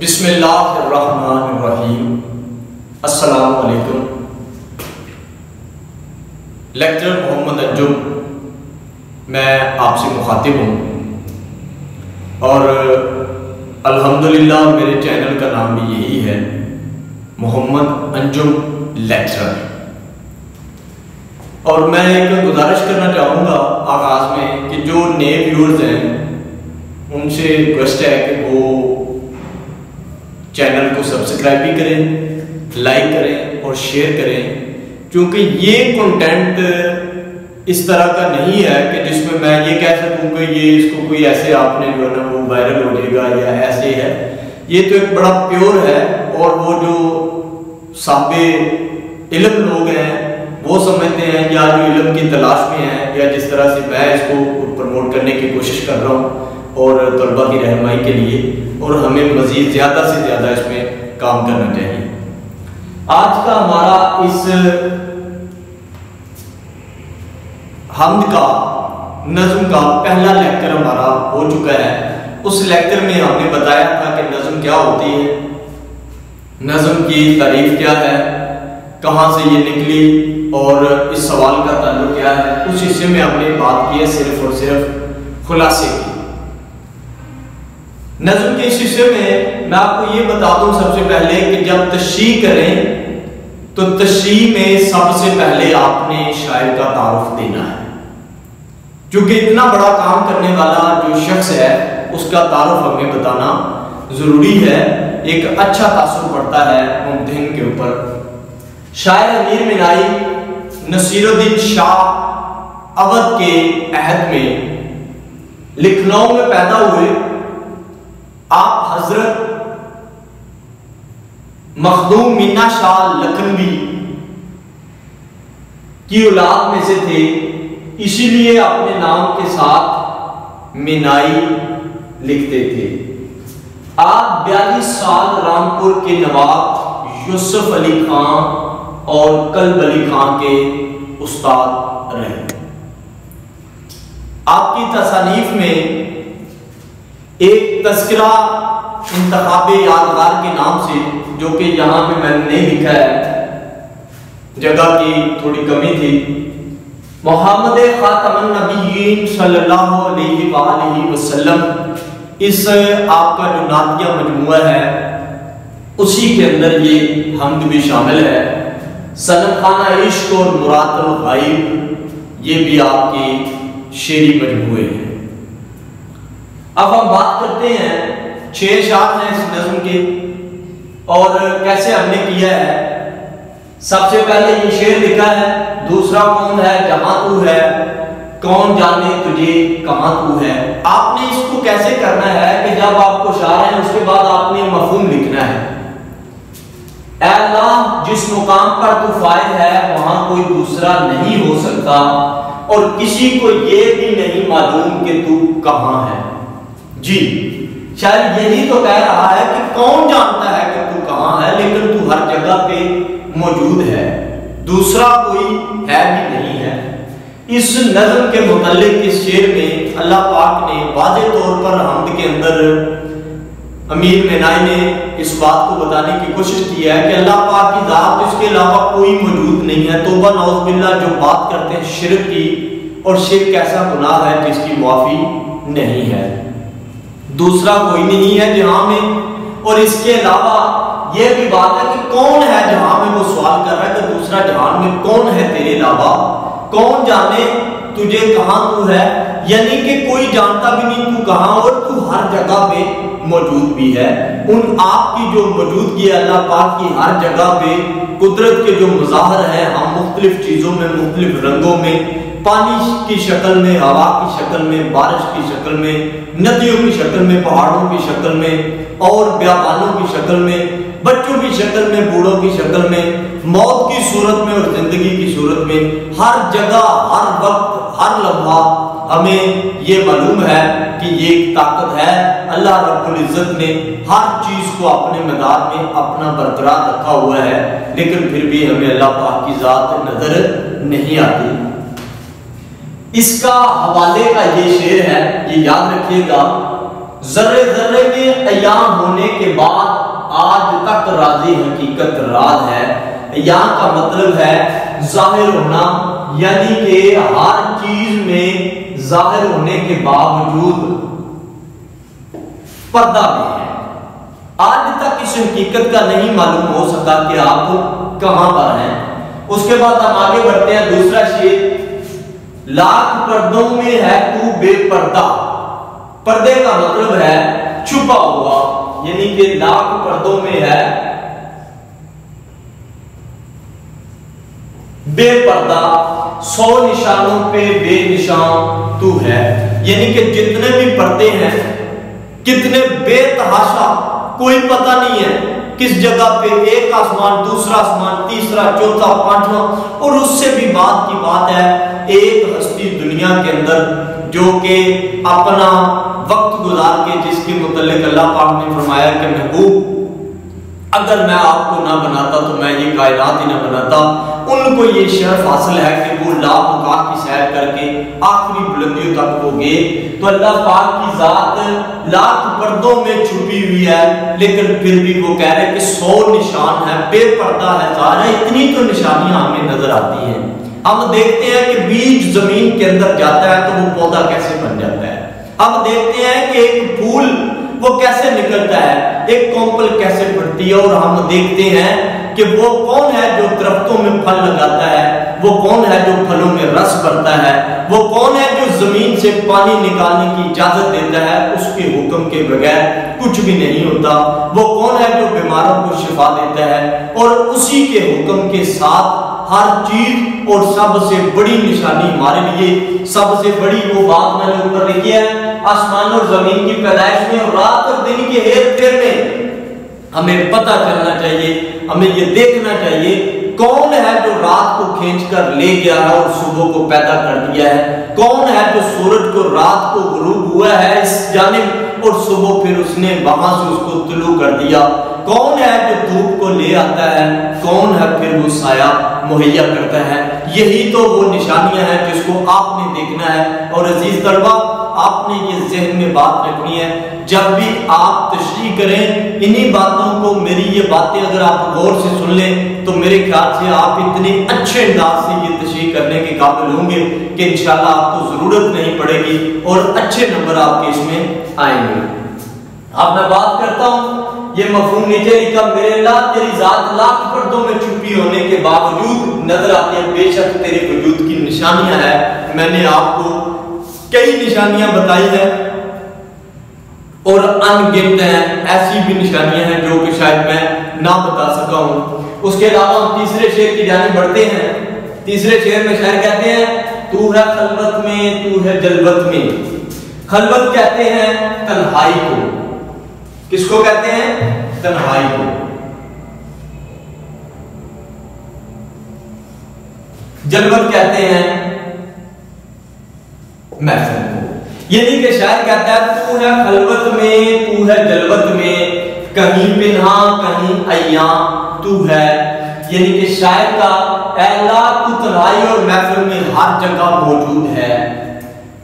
بسم اللہ الرحمن الرحیم۔ السلام علیکم۔ لیکچر محمد انجم، میں آپ سے مخاطب ہوں۔ اور الحمدللہ میرے چینل کا نام بھی یہی ہے، محمد انجم لیکچر اور میں ایک گزارش کرنا چاہوں گا آغاز میں کہ جو نئے ویورز ہیں، ان سے ریکویسٹ ہے کہ سبسکرائب بھی کریں لائک کریں اور شیئر کریں. کیونکہ یہ کنٹینٹ اس طرح کا نہیں ہے کہ جس میں میں یہ کہہ سکوں کہ یہ اس کو کوئی ایسے آپ نے جو ہے نا وہ وائرل ہو جائے گا یا ایسے ہے. یہ تو ایک بڑا پیور ہے اور وہ جو سابے علم لوگ ہیں، وہ سمجھتے ہیں یا جو علم کی تلاش میں ہیں یا جس طرح سے میں اس کو پروموٹ کرنے کی کوشش کر رہا ہوں اور طلبہ کی رہنمائی کے لیے اور ہمیں مزید زیادہ سے زیادہ اس میں کام کرنا چاہیے۔ آج کا ہمارا اس حمد کا، نظم کا پہلا لیکچر ہمارا ہو چکا ہے۔ اس لیکچر میں ہم نے بتایا تھا کہ نظم کیا ہوتی ہے۔ نظم کی تعریف کیا ہے، کہاں سے یہ نکلی اور اس سوال کا تعلق کیا ہے۔ اس حصے میں ہم نے بات کی ہے صرف اور صرف خلاصے کی۔ نظم کے اس حصے میں میں آپ کو یہ بتا دوں سب سے پہلے کہ جب تشریح کریں تو تشریح میں سب سے پہلے آپ نے شاعر کا تعارف دینا ہے۔ کیونکہ اتنا بڑا کام کرنے والا جو شخص ہے، اس کا تعارف ہمیں بتانا ضروری ہے۔ ایک اچھا تاثر پڑتا ہے ممتحن کے اوپر۔ شاعر امیر منائی نصیر الدین شاہ اودھ کے عہد میں لکھنؤ میں پیدا ہوئے۔ حضرت مخدوم مینا شاہ لکھنوی کی اولاد میں سے تھے، اسی لیے اپنے نام کے ساتھ مینائی لکھتے تھے۔ آپ بیالیس سال رامپور کے نواب یوسف علی خان اور کلب علی خان کے استاد رہے۔ آپ کی تصانیف میں ایک تذکرہ انتخاب یادگار کے نام سے جو کہ یہاں پہ میں نے نہیں لکھا ہے، جگہ کی تھوڑی کمی تھی۔ محمد خاتم النبیین صلی اللہ علیہ وآلہ وسلم اس آپ کا جو ناتیہ مجموعہ ہے، اسی کے اندر یہ حمد بھی شامل ہے۔ سنم خانہ عشق اور مرات الغائب یہ بھی آپ کی شیری مجموعے ہیں۔ اب ہم بات کرتے ہیں چھ شاعر ہیں اس نظم کے اور کیسے ہم نے کیا ہے؟ سب سے پہلے یہ شعر لکھا ہے، دوسرا کون ہے؟ جہاں تو ہے۔ کون جانے تجھے کہاں تو ہے؟ آپ نے اس کو کیسے کرنا ہے کہ جب آپ کو شعر ہے اس کے بعد آپ نے مفہوم لکھنا ہے۔ اے اللہ، جس مقام پر تو فائد ہے، وہاں کوئی دوسرا نہیں ہو سکتا۔ اور کسی کو یہ بھی نہیں معلوم کہ تو کہاں ہے۔ جی شاید یہی تو کہہ رہا ہے کہ کون جانتا ہے کہ تو کہاں ہے، لیکن تو ہر جگہ پہ موجود ہے۔ دوسرا کوئی ہے بھی نہیں ہے۔ اس نظم کے متعلق اس شعر میں اللہ پاک نے واضح طور پر حمد کے اندر امیر مینائی نے اس بات کو بتانے کی کوشش کی ہے کہ اللہ پاک کی ذات اس کے علاوہ کوئی موجود نہیں ہے۔ توبہ، نعوذ باللہ، جو بات کرتے ہیں شرک کی، اور شرک ایسا گناہ ہے جس کی معافی نہیں ہے۔ دوسرا کوئی نہیں ہے جہاں میں۔ اور اس کے علاوہ یہ بھی بات ہے کہ کون ہے جہاں میں وہ سوال کر رہا ہے کہ دوسرا جہان میں کون ہے تیرے علاوہ؟ کون جانے تجھے کہاں تو ہے؟ یعنی کہ کوئی جانتا بھی نہیں تو کہاں اور تو ہر جگہ پہ موجود بھی ہے۔ ان آپ کی جو موجودگی ہے اللہ پاک کی ہر جگہ پہ قدرت کے جو مظاہر ہیں، ہم مختلف چیزوں میں، مختلف رنگوں میں پانی کی شکل میں، ہوا کی شکل میں، بارش کی شکل میں، ندیوں کی شکل میں، پہاڑوں کی شکل میں، اور بیابانوں کی شکل میں، بچوں کی شکل میں، بوڑھوں کی شکل میں، موت کی صورت میں اور زندگی کی صورت میں، ہر جگہ، ہر وقت، ہر لمحہ ہمیں یہ معلوم ہے کہ یہ ایک طاقت ہے۔ اللہ رب العزت نے ہر چیز کو اپنے مدار میں اپنا برقرار رکھا ہوا ہے، لیکن پھر بھی ہمیں اللہ پاک کی ذات نظر نہیں آتی۔ اس کا حوالے کا یہ شعر ہے، یہ یاد رکھیے گا، ذرے ذرے میں ایام ہونے کے بعد آج تک راضی حقیقت راز ہے۔ یہاں کا مطلب ہے ظاہر ہونا یعنی کہ ہر چیز میں ظاہر ہونے کے باوجود پردہ میں ہے۔ آج تک اس حقیقت کا نہیں معلوم ہو سکا کہ آپ کہاں پر ہیں۔ اس کے بعد ہم آگے بڑھتے ہیں، دوسرا شیر لاکھ پردوں میں ہے تو بے پردہ۔ پردے کا مطلب ہے چھپا ہوا یعنی کہ لاکھ پردوں میں ہے بے پردہ، سو نشانوں پہ بے نشان تو ہے۔ یعنی کہ جتنے بھی پردے ہیں، کتنے بے تحاشا، کوئی پتہ نہیں ہے۔ کس جگہ پہ ایک آسمان، دوسرا آسمان، تیسرا، چوتھا، پانچواں، اور اس سے بھی بات کی بات ہے، ایک ہستی دنیا کے اندر جو کہ اپنا وقت گزار کے، جس کے متعلق اللہ پاک نے فرمایا کہ محبوب اگر میں آپ کو نہ بناتا تو میں یہ کائنات ہی نہ بناتا۔ ان کو یہ شرف حاصل ہے کہ وہ لا مقام کی سیر کر کے آخری بلندیوں تک ہو گئے تو اللہ پاک کی ذات لاکھ پردوں میں چھپی ہوئی ہے، لیکن پھر بھی وہ کہہ رہے کہ سو نشان ہے بے پردہ ہے ظاہر اتنی تو نشانیاں ہمیں نظر آتی ہیں ہم دیکھتے ہیں کہ بیج زمین کے اندر جاتا ہے تو وہ پودا کیسے بن جاتا ہے۔ ہم دیکھتے ہیں کہ ایک پھول وہ کیسے نکلتا ہے؟ ایک کومپل کیسے پڑتی ہے اور ہم دیکھتے ہیں کہ وہ کون ہے جو درختوں میں پھل لگاتا ہے؟ وہ کون ہے جو پھلوں میں رس کرتا ہے؟ وہ کون ہے جو زمین سے پانی نکالنے کی اجازت دیتا ہے؟ اس کے حکم کے بغیر کچھ بھی نہیں ہوتا۔ وہ کون ہے جو بیماروں کو شفا دیتا ہے؟ اور اسی کے حکم کے ساتھ ہر چیز اور سب سے بڑی نشانی ہمارے لیے، سب سے بڑی وہ بات میں نے اوپر لکھی ہے آسمان اور زمین کی پیدائش میں رات اور دن کے ہیر پھیر میں ہمیں پتہ چلنا چاہیے، ہمیں یہ دیکھنا چاہیے کون ہے جو رات کو کھینچ کر لے گیا ہے اور صبح کو پیدا کر دیا ہے؟ کون ہے جو سورج کو رات کو غروب ہوا ہے اس جانب اور صبح پھر اس نے وہاں سے اس کو طلوع کر دیا؟ کون ہے جو دھوپ کو لے آتا ہے؟ کون ہے پھر وہ سایہ مہیا کرتا ہے؟ یہی تو وہ نشانیاں ہیں جس کو آپ نے دیکھنا ہے۔ اور عزیز طلبہ آپ نے یہ ذہن میں بات رکھنی ہے۔ جب بھی آپ تشریح کریں، انہی باتوں کو میری یہ باتیں اگر آپ غور سے سن لیں، تو میرے خیال سے آپ اتنے اچھے انداز سے یہ تشریح کرنے کے قابل ہوں گے کہ انشاءاللہ آپ کو ضرورت نہیں پڑے گی اور اچھے نمبر آپ کے اس میں آئیں گے۔ اب میں بات کرتا ہوں، یہ مفہوم نیچے لکھا، میرے اللہ تیری ذات لاکھ پردوں میں چھپی ہونے کے باوجود نظر آتی ہے بے شک تیرے وجود کی نشانیاں ہیں۔ میں نے آپ کو کئی نشانیاں بتائی ہیں اور ان گنت ہیں، ایسی بھی نشانیاں ہیں جو کہ شاید میں نہ بتا سکا ہوں۔ اس کے علاوہ ہم تیسرے شعر کی جانب بڑھتے ہیں۔ تیسرے شعر میں شاعر کہتے ہیں، تو ہے خلوت میں، تو ہے جلوت میں خلوت کہتے ہیں، تنہائی کو کس کو کہتے ہیں؟ تنہائی کو جلوت کہتے ہیں محفل کو یعنی کہ شاید کہتا ہے، تو ہے خلوت میں، تو ہے جلوت میں، کہیں پنہا کہیں ایام تو ہے. یعنی کہ شاید کا اے اللہ تو تنہائی اور محفل میں ہر جگہ موجود ہے۔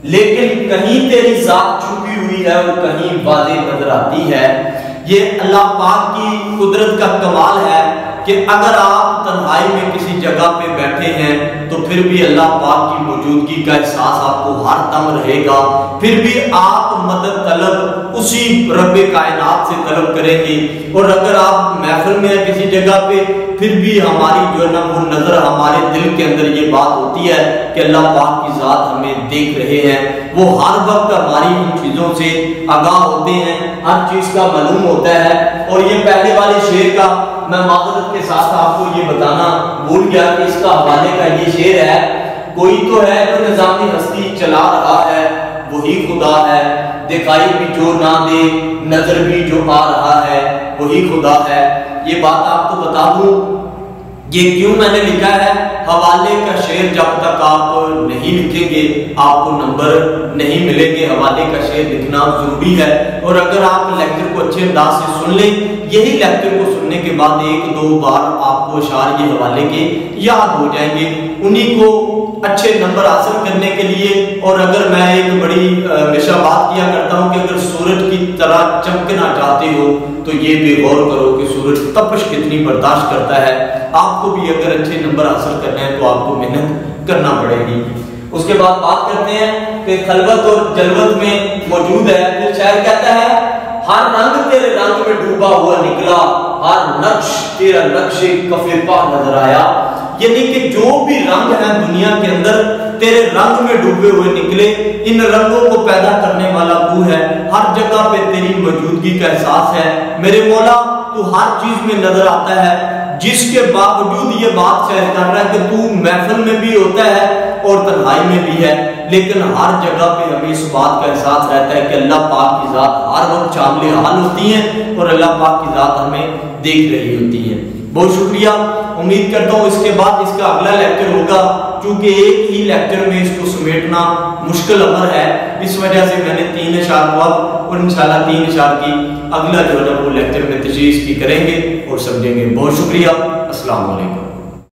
لیکن کہیں تیری ذات چھپی ہوئی ہے، وہ کہیں واضح نظر آتی ہے۔ یہ اللہ پاک کی قدرت کا کمال ہے۔ کہ اگر آپ تنہائی میں کسی جگہ پہ بیٹھے ہیں، تو پھر بھی اللہ پاک کی موجودگی کا احساس آپ کو ہر دم رہے گا۔ پھر بھی آپ مدد طلب اسی رب کائنات سے طلب کریں گے۔ اور اگر آپ محفل میں ہیں کسی جگہ پہ، پھر بھی ہماری جو ہے نا وہ نظر ہمارے دل کے اندر یہ بات ہوتی ہے کہ اللہ پاک کی ذات ہمیں دیکھ رہے ہیں۔ وہ ہر وقت ہماری ان چیزوں سے آگاہ ہوتے ہیں۔ ہر چیز کا معلوم ہوتا ہے۔ اور یہ پہلے والے شعر کا میں معذرت کے ساتھ آپ کو یہ بتانا بھول گیا کہ اس کا حوالے کا یہ شعر ہے، کوئی تو ہے جو نظامی ہستی چلا رہا ہے، وہی خدا ہے۔ دکھائی بھی جو نہ دے، نظر بھی جو آ رہا ہے، وہی خدا ہے۔ یہ بات آپ کو بتا دوں یہ کیوں میں نے لکھا ہے؟ حوالے کا شعر جب تک آپ نہیں لکھیں گے، آپ کو نمبر نہیں ملیں گے۔ حوالے کا شعر لکھنا ضروری ہے۔ اور اگر آپ لیکچر کو اچھے انداز سے سن لیں، یہی لیکچر کو سننے کے بعد ایک دو بار آپ کو اشار یہ حوالے کے یاد ہو جائیں گے۔ انہی کو اچھے نمبر حاصل کرنے کے لیے اور اگر میں ایک بڑی ہمیشہ بات کیا کرتا ہوں کہ اگر سورج کی طرح چمکنا چاہتے ہو تو یہ بھی غور کرو کہ سورج تپش کتنی برداشت کرتا ہے۔ آپ کو بھی اگر اچھے نمبر حاصل کرنے ہیں تو آپ کو محنت کرنا پڑے گی۔ اس کے بعد بات کرتے ہیں کہ خلوت اور جلوت میں موجود ہے۔ پھر شاعر کہتا ہے، ہر رنگ تیرے رنگ میں ڈوبا ہوا نکلا، ہر نقش تیرا نقش کفے پا نظر آیا۔ یعنی کہ جو بھی رنگ ہیں دنیا کے اندر، تیرے رنگ میں ڈوبے ہوئے نکلے۔ ان رنگوں کو پیدا کرنے والا تو ہے، ہر جگہ پہ تیری موجودگی کا احساس ہے۔ میرے مولا، تو ہر چیز میں نظر آتا ہے، جس کے باوجود یہ بات شہر کر رہا ہے کہ تو محفل میں بھی ہوتا ہے اور تنہائی میں بھی ہے۔ لیکن ہر جگہ پہ ہمیں اس بات کا احساس رہتا ہے کہ اللہ پاک کی ذات ہر وقت شامل حال ہوتی ہیں اور اللہ پاک کی ذات ہمیں دیکھ رہی ہوتی ہے بہت شکریہ۔ امید کرتا ہوں اس کے بعد اس کا اگلا لیکچر ہوگا، چونکہ ایک ہی لیکچر میں اس کو سمیٹنا مشکل امر ہے۔ اس وجہ سے میں نے تین اشار ہوا اور انشاءاللہ تین اشار کی اگلا جو ہے وہ لیکچر میں تشریح کی کریں گے اور سمجھیں گے۔ بہت شکریہ۔ السلام علیکم۔